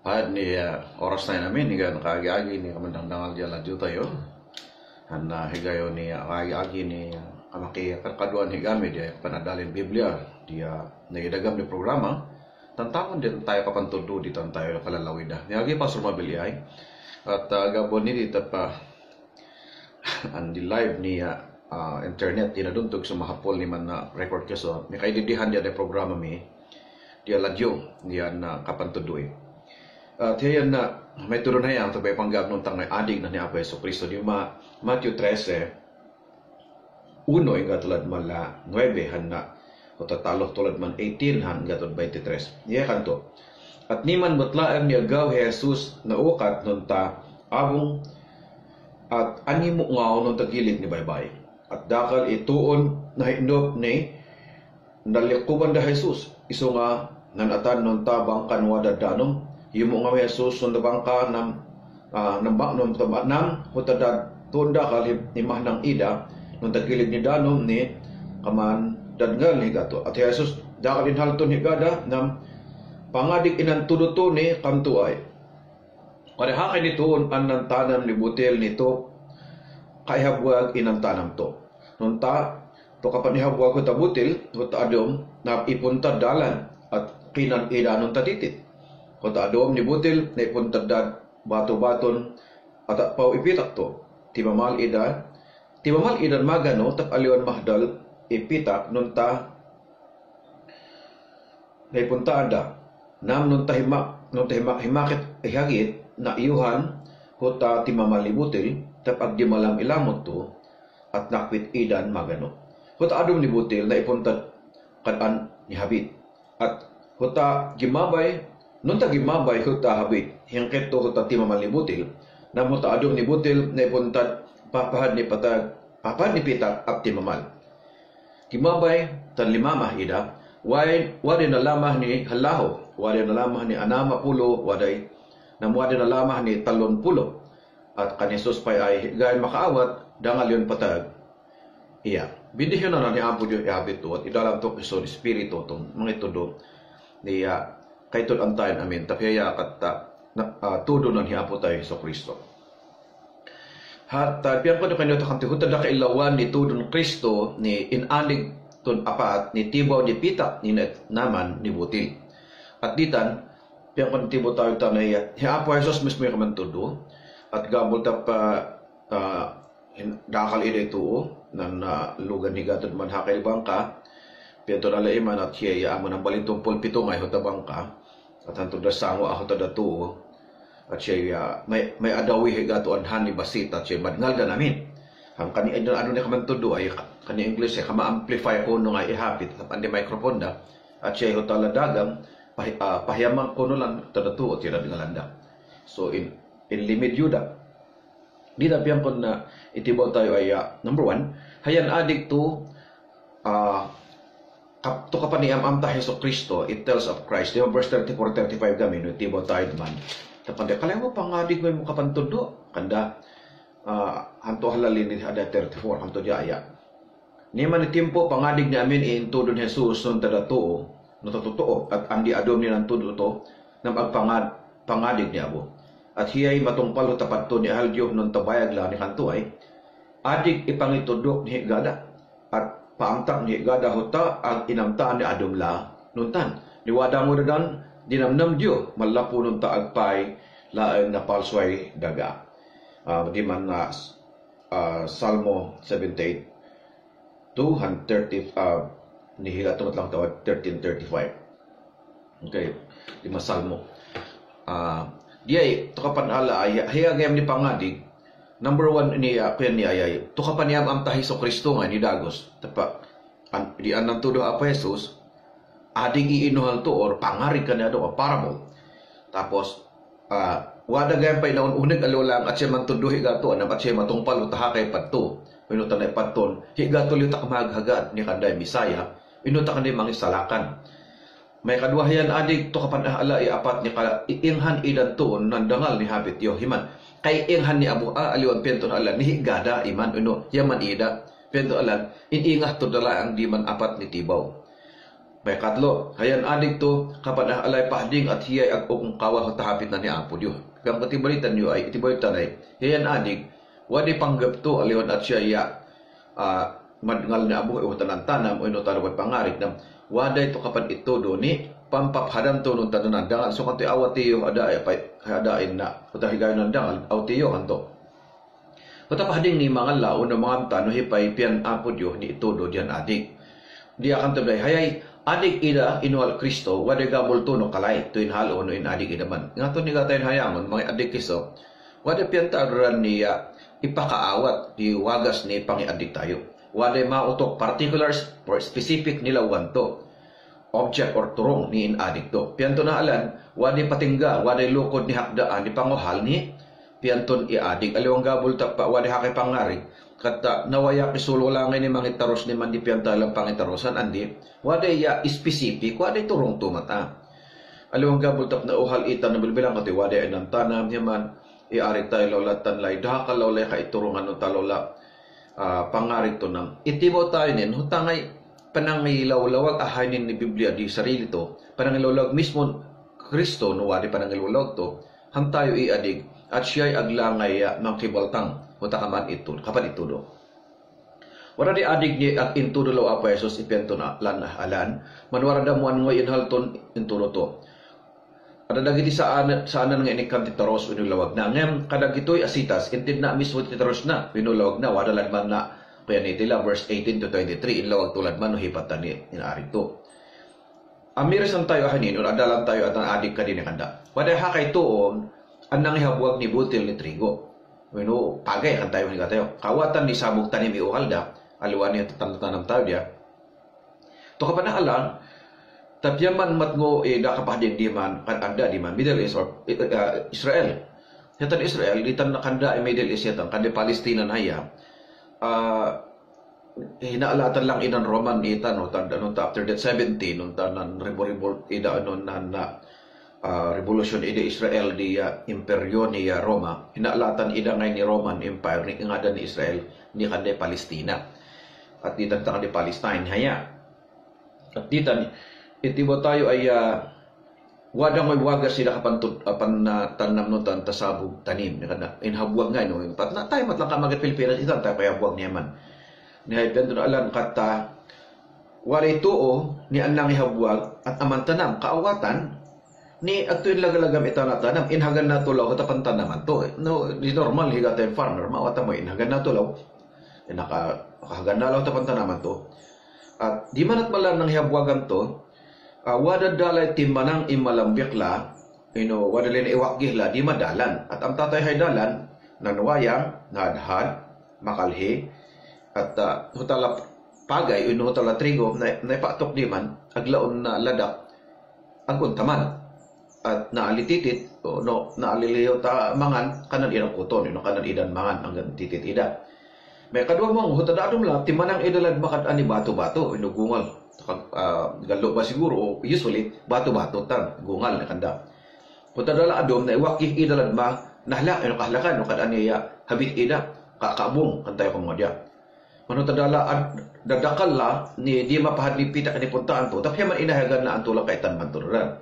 Pahad ni uh, oras na namin, higa nakaagi-agi ni kamandang dangal dyan ladyo tayo. Han uh, higayo ni uh, kaagi-agi ni uh, kamaki karkaduan higami di panadalin Biblia di uh, nagidagam ni programa. Tantamon din tayo kapantudo di tan tayo kalalawida. Niagi pa sumabiliay. At uh, gabon ni dito pa ang di live ni uh, uh, internet tinaduntog sa mahapol ni man na record ka so may kaididihan diya na programa mi diya ladyo diya na kapantudo eh. At uh, na may turon na yan, tabay panggab nung tangay adig na ni Apo Yeso Cristo. Di ma, Matthew 13, uno yung katulad mala 9 han na o tatalo tulad man 18 han gatod 23. Iya kanto. At niman mutlaang ni agaw Jesus na ukat nun ta abong at ani mo ngaw nung tagilid ni baybay. At dakal ituon na hinop ni nalikuban da Jesus. Iso nga nanatan nung tabang kanwada danom Yumo nga Jesus sunda bangka nam uh, nam nam tama nam hutada tunda kalib imah ng ida nung tagilid ni danom ni kaman dadngal ni gato. At Jesus dakal din halton ni gada nam pangadik inan tuduto ni kamtuay hakay nito an nan tanam ni butil nito kay habwag inan tanam to. Nung ta to kapan ni ko tabutil ko ta adom na ipunta dalan at kinan ida nung tatitit kota adom ni butil na ipuntadad bato-baton at pau ipitak to timamal ida idan. Magano tap aliwan mahdal. Ipitak nunta na ipunta ada. Nam nunta himak nunta himak himakit ihagit na iyuhan kota timamal ni butil tap agdi malam ilamot to at nakwit idan magano kota adom ni butil na ipuntad kadan ni habit. At kota gimabay Nun tagi mabay huta habit, hingket to huta tima malibutil, na huta adong ni butil na ipuntad papahad ni patag, papahad ni pitak at timamal. Kimabay tan limamah ida, why wadi na lamah ni halaho, wadi na lamah ni anama pulo, waday na wadi na lamah ni talon pulo. At kanisus pay ay gay makaawat, dangal yun patag. Iya, bidihyo na na ni Apo Diyo ihabit to at idalam to espiritu tong mga itudo niya kay tul antayin amin tapiyaya kat na, uh, tudo ng hiapo tayo sa Kristo. Hat uh, piyan ko kanyo takanti huta da kailawan ni tudo ng Kristo ni inalig tun apat ni tibaw ni pita ni naman ni butil. At ditan piyan ko tibaw tayo tanay hiapo Jesus mismo yung kamantudo at gabol ta pa uh, dakal ide tuo nan uh, lugan ni gatod man hakay bangka piyan to na laiman at hiya amo ng balintong pulpito ngay hutabang ka at hanto da sango ako ta dato at siya uh, may may adawi higato anhan ni basita at siya madngal da namin. Ang kani ano ano ni kaman tudo ay kani English ay kama amplify ko no nga ihapit at andi microphone da. At siya ho tala dagang pah, uh, pahiyaman ko no lang ta dato at siya ngalanda so in in limit yuda di na piyang kon na itibaw tayo ay uh, number one hayan adik to uh, to kapaniyam am ta Heso Kristo, it tells of Christ. Di ba verse 34, 35 gami, no, tibo tayo man. Tapante, kalay mo pangadig mo kapantundo. Kanda, uh, hanto halalin ni ada 34, hanto di aya. Ni man timpo pangadig ni amin iintudo ni Jesus nun tada tuo, no totoo, at andi adom ni ng tudo to, nang agpangad, pangadig ni abo. At hiyay matungpalo tapat to ni Aljo nun tabayag lang ni kanto ay, adig ipangitudok ni Gada. At paamtak ni gada hota ang inamtaan ni adumla nuntan ni wada mo dan dinamnam dio malapo nun taagpay laeng na palsway daga. Uh, di man na uh, Salmo 78 230 uh, ni hila tungot lang tawad 1335 okay di Salmo. Uh, di ay to kapan ala ay hayagayam ni pangadig number one ni uh, ni ayay to ka paniyam am tahi so Kristo nga ni Dagos. Tapa an, di anang tudo apa Jesus ading iinuhal to or pangari ka na do parable tapos uh, wada gayam pa inaon uneg alolang at siya man tuduhi gato anam at siya matungpal utaha kay padto. Pinuta na paton higato liuta maghagad ni kanday Bisaya. Pinuta kanday mangisalakan may kadwahayan adik to kapan ala apat ni ka iinghan idan tuon nandangal ni habit yo himan kay inghan ni Abu A aliwan pento ala ni gada iman uno yaman ida. Pento ala iningah to dala ang di man apat ni tibaw. May katlo, hayan adik to, kapan na alay pahding at hiyay ag ukong kawa tahapit na ni Apo Diyo. Kang katibalitan niyo ay itibalitan ay, hayan adik, wadi panggap to alihon at siya iya, uh, madngal ni Abu o tanan tanam o ino tanaway pangarik na waday to kapan ito do ni pampaphadam to no tanan dangal so kanto awatiyo ada ay pa ada na. Utahigayon ng dangal awtiyo kanto Patapahading ni mga lao na mga tano hipay pian apo Diyo ni ito do diyan adik. Di akan tabay hayay adik ida inual Kristo wade gabol to no kalay tuin halo no in adik ida man nga to ni gatayin hayangon mga adik kiso wade piantaran niya ipakaawat di wagas ni pangiadik tayo. Wade mautok particulars for specific nilawan to object or turong ni in adik to. Pianto na alan wade patingga wade lukod ni hakdaan ni pangohal ni. Pianton i adik aliwang gabol pa wade hakay pangarik kata nawaya kisulo lang ni mga taros ni mandi pianta lang pangitarosan andi. Wada ya specific wada turong tumata alawang gabol tap na uhal ita na bilbilang kati wada ay nang tanam yaman iari tayo lola tanlay daha ka lola ka iturungan no talola uh, pangarit to nam itibo tayo nin hutangay panangilawlawag ahanin ni Biblia di sarili to. Panangilawlawag mismo Kristo no wadi panangilawlawag to. Hantayo iadig at siya'y aglangay uh, ng kibaltang. Utakaman itu kapan itu do. Wala di adig ni at intudo law apa Jesus ipento na lan alan manwara da muan ngoy inhalton inturo to. Ada dagiti saan saan nga inikan ti taros wino lawag na. Ngem kada gitoy asitas intid na mismo ti taros na wino lawag na. Wala man na kaya ni tila verse 18 to 23 in lawag tulad man no hipatan ni inaari to Amir san tayo hanin or adalan tayo at ang adik ka din kanda. Wada ha kay ang nangihabuag ni butil ni trigo. Bueno, pagay kan tayo ni tayo. Kawatan ni sabog tanim iuhalda, aluan niya tatanam tayo dia. To kapanahalan, tapyaman matngo e eh, da kapahdin di man kan anda di man Middle East or uh, Israel. Yatan Israel di tan nakanda e Middle East yatan kan Palestina na ya. Uh, hinaalatan lang inan Roman itan no tan no after that 70 no tan nan revolt ida no nan na uh, revolution ida Israel di uh, imperyo ni uh, Roma. Hinalatan ida ngay ni Roman Empire ni ingada ni Israel ni kande Palestina. At di tan di Palestine haya. At di tan itibo tayo ay uh, wadang may waga sila kapantod apan na tanam no tan tasabog tanim. Ni kada inhabwag nga no? Pat na tayo matlang kamagat Pilipinas itan tayo payabwag niya man. Ni haydan alam kata walay tuo ni anang ihabwag at amantanam kaawatan ni yung lagalagam ito na tanam, inhagan na tulaw, katapan tanaman to. No, di normal, higa tayo farmer, mawata mo, inhagan na tulaw, naka, nakahagan na lang tapan tanaman to. At di man at malar ng hiabwagan to, uh, wada dalay timanang imalambikla, you know, wada lin iwakgihla, di madalan. At ang tatay hay dalan, nanwayang, nadhad, makalhi, at uh, hutala pagay, ino hutala trigo, na, na ipatok di man, aglaon na ladak, ang kuntaman. At naalititit o no naaliliyo ta mangan kanan irang kuton no kanan idan mangan ang titit ida. May kadwa mo hutada adum la timanang idalad makat ani bato-bato ino gungal uh, galo ba siguro usually bato-bato tan gungal na kanda hutada la adum na iwakih idalad ma nahla ino kahlakan no kadan ya. Habit ida kakabong kantay ko mo dia. Mano tadala ad dadakal la ni di mapahadli pita ni puntaan to tapi man inahagan na antulak kay tan manturan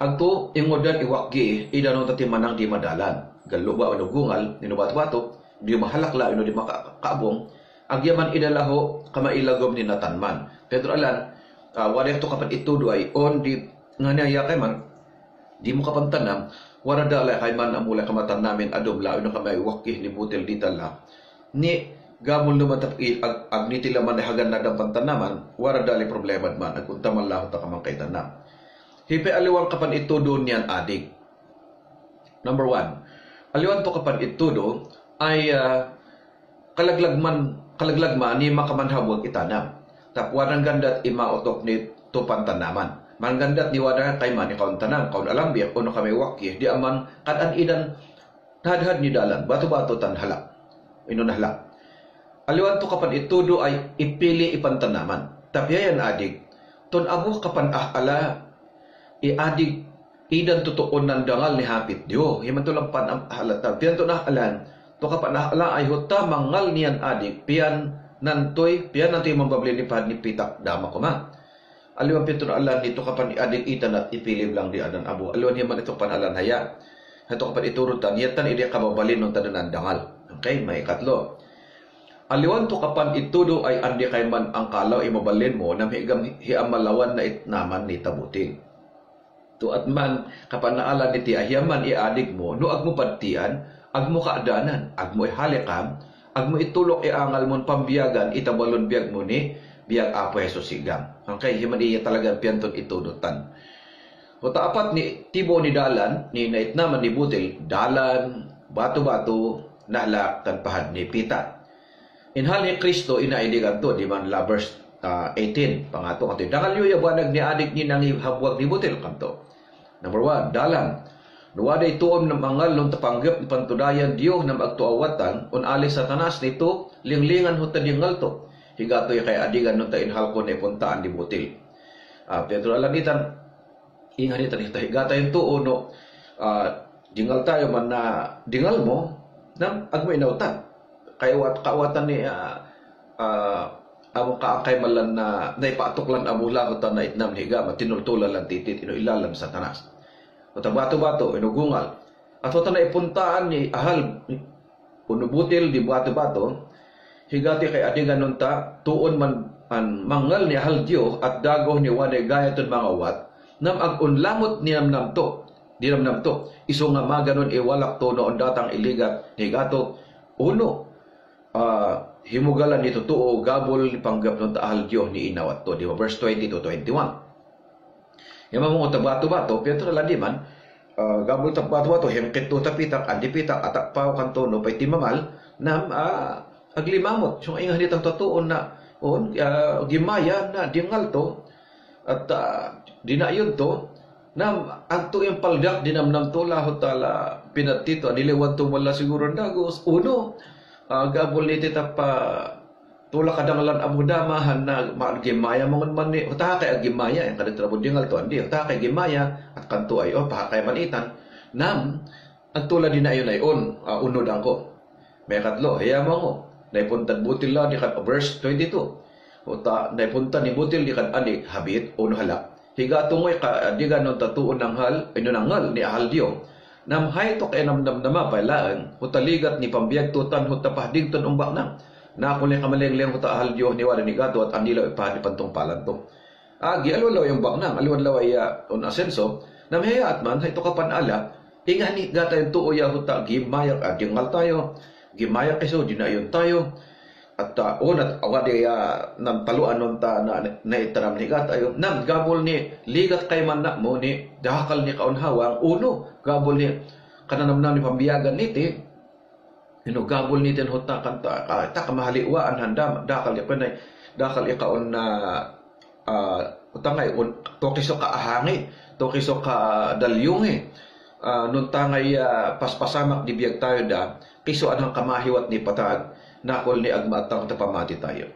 Agto ingodan iwakgi idano tati manang di madalan. Galo ba ano gungal nino bato di mahalak la ino di makakabong agyaman idalaho kama ilagom ni natanman. Pedro alan uh, wala to kapan ito duay on di nga niya kay man di mo kapantanam wala dala kay man amula kamatan namin adom la ino kamay wakki ni butel di tala ni gamol naman tap ag, ag nitila man hagan na dampan tanaman wala dali problema man agkunta man laho ta kamang kay tanam Hipe aliwan kapan itudo niyan adik. Number one, aliwan to kapan itudo ay uh, kalaglagman kalaglagman ni makamanhabog itanam. Tapwan ang gandat ima otok ni tupan tanaman. Manggandat ni wada kay man ikaw tanam, kaun alam biya kuno kami waki, di aman kadan idan hadhad ni dalan, bato-bato tan halak. Ino nahalak. Aliwan to kapan itudo ay ipili ipantanaman. Tapyayan adik, ton abo kapan ah ala iadig idan tutuon ng dangal ni hapit Diyo. Himan to lang pan halata. Piyan to alan To kapan nahala ay huta mangal niyan adik. Piyan nantoy, piyan nantoy mambabli ni pad ni pitak dama ko ma. Aliwan pito na alam dito kapan adik itan at ipilib lang di adan abo. Aliwan yaman ito panalan haya. Ito kapan iturutan, yatan idi kababalin ng tananan dangal. Okay, may ikatlo. Aliwan to kapan itudo ay andi kay man ang kalaw imabalin mo na higam hiamalawan na itnaman ni tabuting. To at man kapan naala ni ti ahyaman iadig mo no ag mo padtian ag mo kaadanan ag mo ihalikam ag mo itulok iangal mo pambiyagan itabalon biyag mo ni biyag apo Jesus sigam. Okay, himan iya talaga pianton itudutan. O apat ni tibo ni dalan ni naitnaman ni butil dalan bato-bato nalak kan pahad ni pita Inhal ni Kristo inaidi kadto di man la verse uh, 18 pangato kanto. Dangal yu yabanag ni adik ni nang habwag ni butil kanto. Number 1, dalan. Nuwaday tuom ng mangal nung tapanggap ni pantudayan Diyo na magtuawatan un alis sa tanas nito linglingan hutad yung ngalto. Higato yung kay adigan nung tainhal ko na ipuntaan ni butil. Uh, Pedro alanitan, ingan nito nito. Higata yung tuo no, uh, dingal tayo man na dingal mo, na agmo inautan kay wat kawatan ni uh, uh, amo ka kay malan na naipatuklan amula ko na itnam higa matinultulan lang titit ino ilalam sa tanas. O bato-bato inugungal. At wata na ipuntaan ni ahal unubutil di bato-bato higati kay adigan nunta tuon man an mangal ni ahal Diyo at dago ni wade gayaton mga wat nam ag unlamot ni nam to di nam to iso nga maganon iwalak to noon datang iligat ni gato uno uh, himugalan ni totoo gabol ni panggap ng taal Diyo ni inawat to. Di ba? Verse 20 to 21. Mga tabato-bato, Pietro ladi man, uh, gabol tabato-bato, himkit to tapitak, andi pitak, atak pao kanto, no, pa'y timamal, na uh, aglimamot. So, ingan nitang totoo na, on, uh, gimaya na dingal to, at uh, dinayon to, na ang to yung paldak dinamnam to lahot tala pinatito aniliwan to wala siguro dagos uno. Uh, gabol ni tita pa tula kadanglan amu damahan na maagimaya mangun man ni. Utaha kay agimaya ang kadto trabo dingal to andi utaha kay gimaya at kanto ay oh paha kay manitan. Nam ang tula din ayon ay on uh, unod ang ko may katlo haya mo ko naipuntan butil la di kan verse 22 uta naipunta ni butil di kan ani habit uno hala. Higa tungoy ka di ganon tatuon ng hal ino nang hal ni ahal dio namhay to kay namnamnama pailaan hutaligat ni pambiyag tutan hutapahdig ton umbak nang na ako lang kamaleng huta ahal Diyo ni wala ni gato at andilo ipahad ni pantong palan to. Agi alwalaw yung bak nang alwan law ay uh, on asenso namhaya at man hay to kapan ala ingani gata yung tuo ya huta gimayak adingal tayo gimayak keso dinayon tayo. At uh, unat awadi ya nam taluan non ta na na itaram ni gat ayo nam gabol ni ligat kay man na mo ni dahakal ni kaunhawang uno gabol ni kananam ni pambiyagan niti ino gabol ni ten hota kanta ka ta kamahali wa an handa dakal ya panay dakal ya na uh, utangay un tokiso ka ahangi tokiso ka dalyungi uh, nun tangay uh, paspasamak di biyag tayo da kiso anang kamahiwat ni patag nakol ni agmatang tapamati tayo.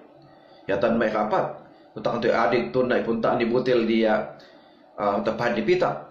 Yatan may kapat. Utak ito'y adik to na ipuntaan ni Butil diya uh, tapad ni Pita.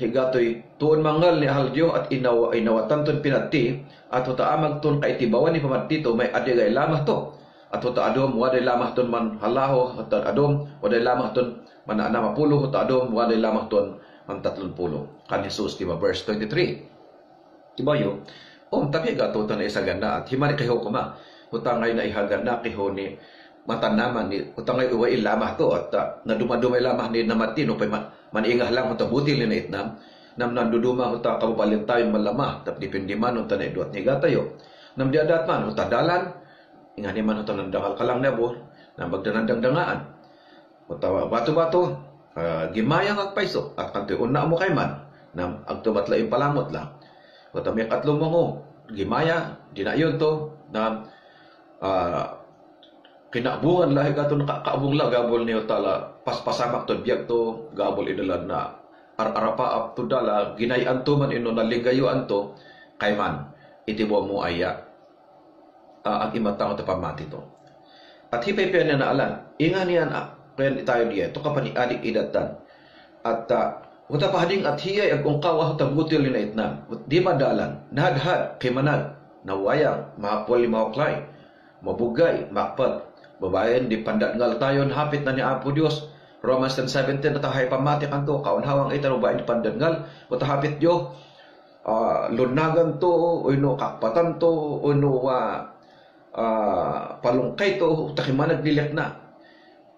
Higato'y tuon mangal ni Haldio at inawa, inawatan ton pinati at huta amag ton kaitibawan ni pamatito may adigay lamah to. At huta adom waday lamah ton man halaho at adom waday lamah ton man anamapulo huta adom waday lamah ton man tatlong pulo. Kan Jesus, diba? Verse 23. Diba yun? Um, tapi gato to na isa ganda at himari kayo kuma na ihagan na kiho ni matanaman ni utangay uway lamah to at uh, nadumadumay lamah ni namati no pay man, maningah lang uta butil ni itnam nam nanduduma uta kababalin tayo malama tap dipindi man uta na iduat ni gatayo. Nam diadat man uta dalan ingani man uta nandangal kalang nebo na magdanandangdangaan. Uta bato-bato uh, gimayang at paiso at kanto una mo kay man nam agtumatla palamot lang. Uta may katlong mga gimaya dinayon to na uh, kinabungan lahi ka to nakakaabong la gabol niyo tala paspasamak to biyak to gabol idalan na. Ar-arapa up to dala ginayan to man ino nalingayuan to kay man itibo mo aya. Uh, ang imatang to pamati to. At hipay pa niya naalan inga niyan uh, kaya tayo diya. To kapani adik idatan. At uh, Huta pahading at hiyay ang ungkaw huta butil ni na. Itnam. Di madalan, nahadhad, kay manag, nawayang, mahapwal ni mahuklay, mabugay, makpat, babayan, di pandat ngal tayon, hapit na ni Apo Diyos, Romans 10:17 natahay pamati kanto kaunhawang ita ba ini pandangal utahapit yo uh, lunagan to uno kakpatan to uno uh, uh, palungkay to takimanag dilek na.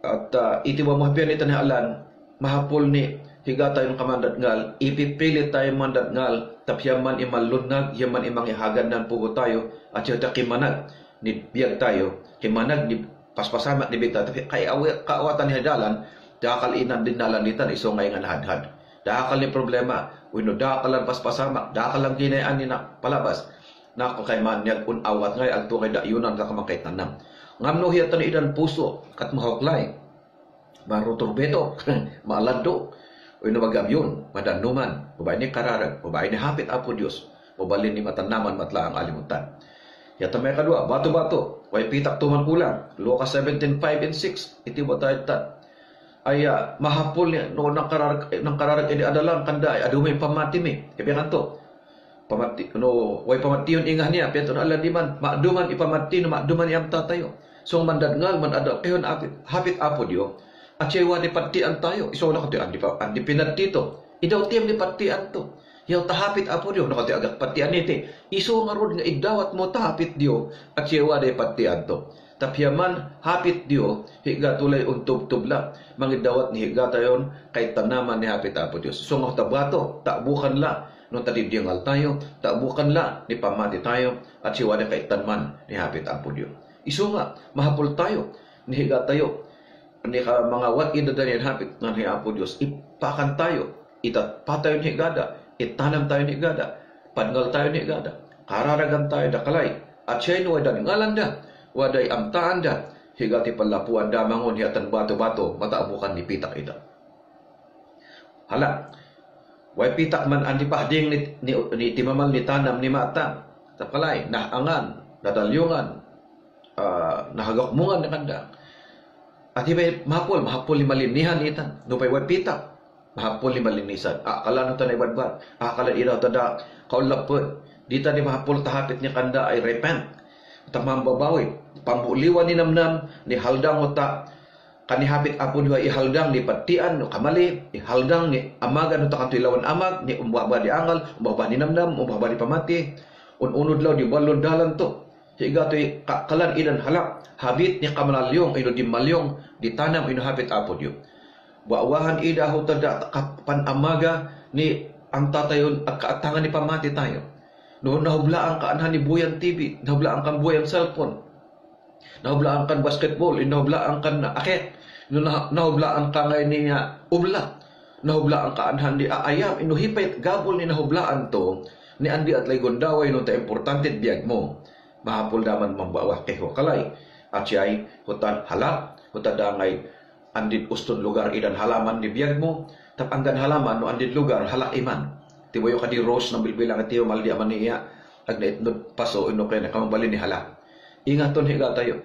At uh, iti ito ni alan mahapol ni higa tayo ng kamandat ngal ipipilit tayo mandat ngal tapyaman imalunag yaman imang ihagan nan pugo tayo at yung takimanag ni biyag tayo kimanag ni paspasama ni bigta tapi kay kaawatan ni hadalan dakal inan din nalanitan iso nga nahadhad dakal ni problema uno dakal lang paspasama dakal lang ginayan ni na palabas. Na kay man yag un awat ngay ang tukay dayunan ka kamakay tanam. Ngamno hiyatan idan puso kat mahoklay maruturbeto malado Uy yun, madanuman, babae ni kararag, babae ni hapit apo Diyos, mabalin ni matanaman matla ang alimutan. Yata may kadua, bato-bato, way pitak tuman kulang, Lucas 17, 5 and 6, iti ba tayo tat? Ay uh, mahapol niya, no, nang kararag, nang kararag ini adalang kanda, ay adumay pamati mi, kabiyan to. Pamati, no, way pamati yun ingah niya, piyato na alam di man, maaduman ipamati, no, maaduman iyang tatayo. So mandadngal, man ada, kayon hapit, hapit apo Diyo, at siya ni patian tayo. Iso na kati andi pa andi pinat dito. Idaw tiyam ni to. Yaw tahapit apo diyo nakati agak patian niti. Iso nga rod nga idawat mo tahapit diyo at siya ni patian to. Tapyaman hapit diyo higa tulay untub tubla mangidawat ni higa tayon kay tanaman ni hapit apo Dios. So nga tabato takbukan la no tadibdingal tayo takbukan la ni pamati tayo at siya ni kay tanman ni hapit apo Dios. Iso nga mahapol tayo ni higa tayo ni ka mga what idadanin hapit ng hiapo Diyos, ipakan tayo, itatpa tayo ni gada, itanam tayo ni gada, padngal tayo ni gada, kararagan tayo da kalay, at siya inuwa da ngalan da, waday amtaan da, higati palapuan da mangon hiyatan bato-bato, mataabukan ni pitak ida. Hala, way pitak man ang dipahding ni, ni, ni timamal ni tanam ni mata, tapalay, nahangan, nadalyungan, uh, nahagakmungan ni kanda, at hibay mahapol, mahapol ni malinihan itan. No pay wad pita. Mahapol ni malinisan. Akala no tanay badbad. Akala iraw tada kaulapod. Dita ni mahapol tahapit niya kanda ay repent. Tamang babawi. Pambuliwan ni namnam ni haldang uta kanihapit apo diwa ihaldang ni patian no kamali ihaldang ni amaga no takanto ilawan amag ni umbaba di angal umbaba ni namnam umbaba di pamati ununod law di balon dalan to Higa to kalan idan halak habit ni kamalalyong ino di malyong di tanam ino habit apo diyo. Waawahan ida ho tada kapan amaga ni ang tatayon at kaatangan ni pamati tayo. Noon nahublaan ka anhan ni buyan TV, nahublaan kan buyan cellphone. Nahublaan kan basketball, nahublaan kan akit. Nahublaan ka ngay ni ubla. Nahublaan ka anhan di aayam, inuhipay gabol ni nahublaan to ni andi at lay gondaway no ta importante biyag mo mahapol daman mambawa kay kalay at siya'y hutan halak hutan andit uston lugar idan halaman ni biyag mo tap anggan halaman no andit lugar halak iman. Tiboyo ka di rose ng bilbilang at tiyo maldi aman niya ag na itnod paso ino kaya nakamambali ni halak ingaton higa tayo.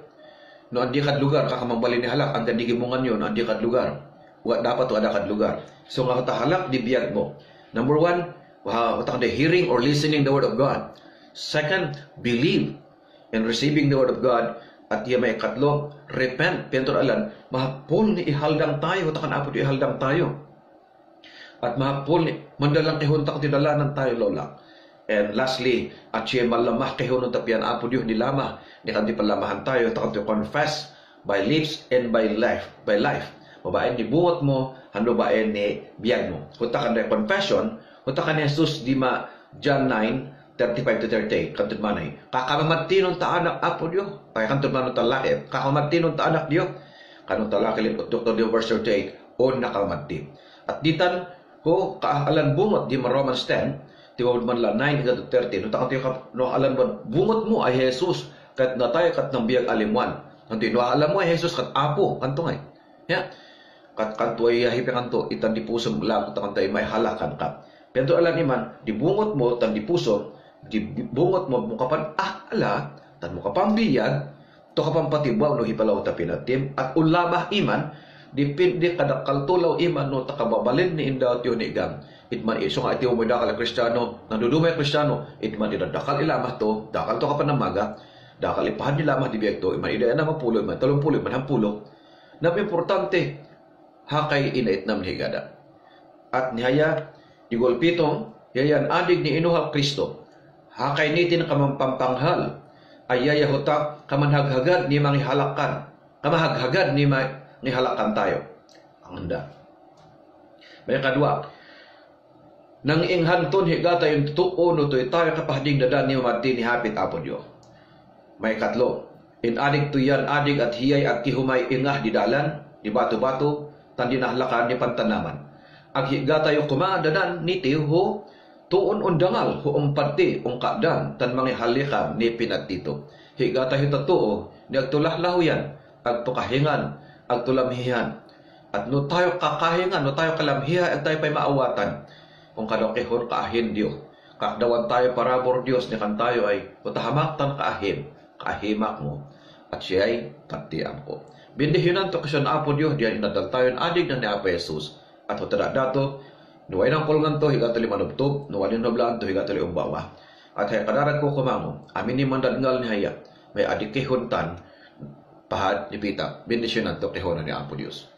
No andi kad lugar kakamambali ni halak ang gandigimungan yun andi kad lugar. Wa dapat ada kad lugar. So nga halak di biyag mo number one huta the hearing or listening the word of God. Second believe and receiving the word of God at iya may katlo, repent, pentor alan, mahapol ni ihaldang tayo, takan apo di ihaldang tayo. At mahapol ni, mandalang ihuntak tidalanan tayo, lola. And lastly, at siya malamah kahunong tapian apo Diyo ni lama, ni kanti palamahan tayo, takan to confess by lips and by life, by life. Mabain ni bungot mo, hando bain ni biyag mo. Kunta kan confession, kunta kan Jesus di ma John 9, 35 to 38 kantud manay kakamamati nung taanak apo diyo ay kantud manon talaki. Kakamati nung taanak diyo kanong talaki lit Dr. Dio verse 38 on nakamati at ditan ko kaalan bungot di Romans 10 tiwag man la 9 to 30 no takot no alam mo bungot mo ay Jesus kat natay kat nang biyag alimwan kanto no alam mo ay Jesus kat apo kanto ngay. Ya. Kat kanto ay hipi kanto itan di puso lang kanto may halakan ka. Pero alam iman di bungot mo tan di puso bungot mo mo kapan ah ala tan mo kapan biyag to kapan patibaw no hipalaw ta pinatim at ulama iman dipindi kada kaltulaw iman no takababalin ni indaw tiyo ni gam itman iso nga itiyo mo dakal kristyano nandudumay kristyano itman ida dakal ilamah to dakal to kapan namaga dakal ipahan ni lamah di biyag to iman ida na mapulo iman talong pulo iman hampulo. Na importante hakay inait nam higada. At nihaya, igolpitong, yayan adig ni inuhap Kristo, hakay nitin kamampampanghal, ayaya hutak kamanhaghagad ni mga halakan, kamahaghagad ni mga halakan tayo. Ang handa. May kadwa, nang inghanton higata yung tuo no to tayo kapahading dadan ni umati ni hapit apo Diyo. May katlo, in adig tuyan adig at hiyay at kihumay ingah di dalan, di bato-bato, tan dinahlakan ni pantanaman. Ag higata yung kumadadan ni tiho, tuon undangal hu umpati ung kadan tan mga halikam ni pinatito. Higata yung tatuo, ni agtulahlahu yan, ag tukahingan, ag tulamhihan. At no tayo kakahingan, no tayo kalamhiha, at tayo pa'y maawatan kung kadokihon kaahin Diyo. Kakdawan tayo parabor Diyos ni kan tayo ay utahamaktan kaahin, kaahimak mo. At siya ay patian ko. Bindihinan to kasyon apo Diyo, diyan inadal tayo adig na ni Apo Jesus. At utada dato, to, higatali manubtog, nuway ng nablaan to, higatali umbawa. At hay kadarat ko kumango, amin ni mandadngal ni haya, may adik kihuntan, pahad ni Pita, bindisyonan to kihonan ni Apo Dios.